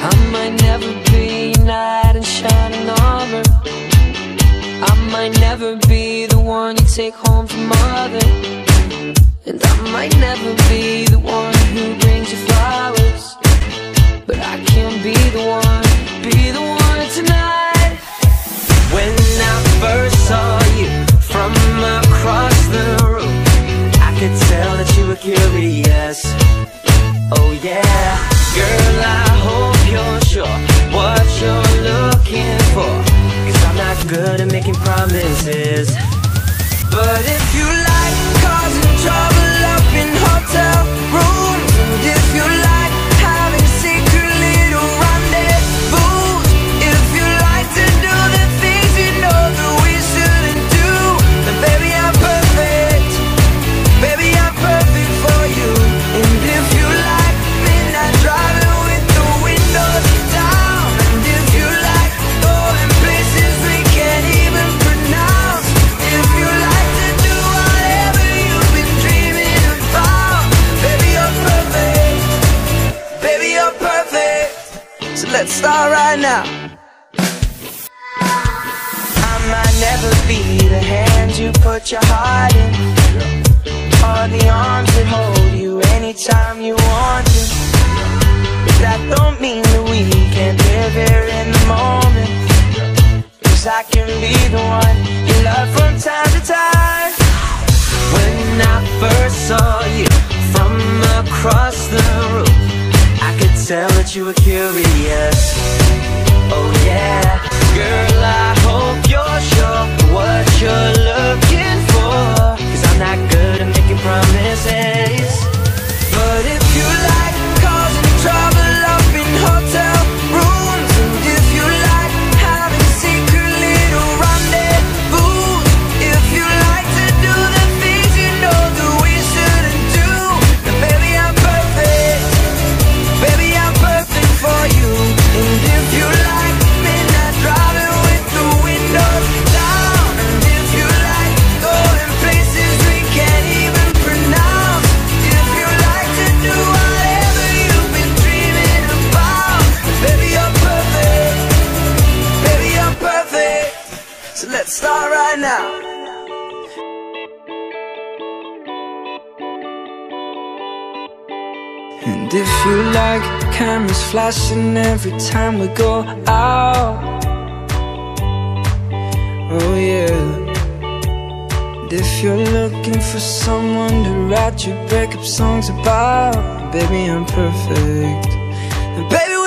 I might never be knight in shining armor. I might never be the one you take home from mother. And I might never be the one who brings you flowers. But I can be the one, be the one tonight. When I first saw you from across the room I could tell that you were curious, oh yeah. Good at making promises. But if you let's start right now. I might never be the hand you put your heart in Or the arms that hold you anytime you want to. But that don't mean that we can't live here in the moment. Cause I can be the one you love from time to time. When I first saw you tell that you were curious. Oh yeah. Girl, I hope So let's start right now. And if you like cameras flashing every time we go out Oh yeah And if you're looking for someone to write your breakup songs about Baby, I'm perfect And baby,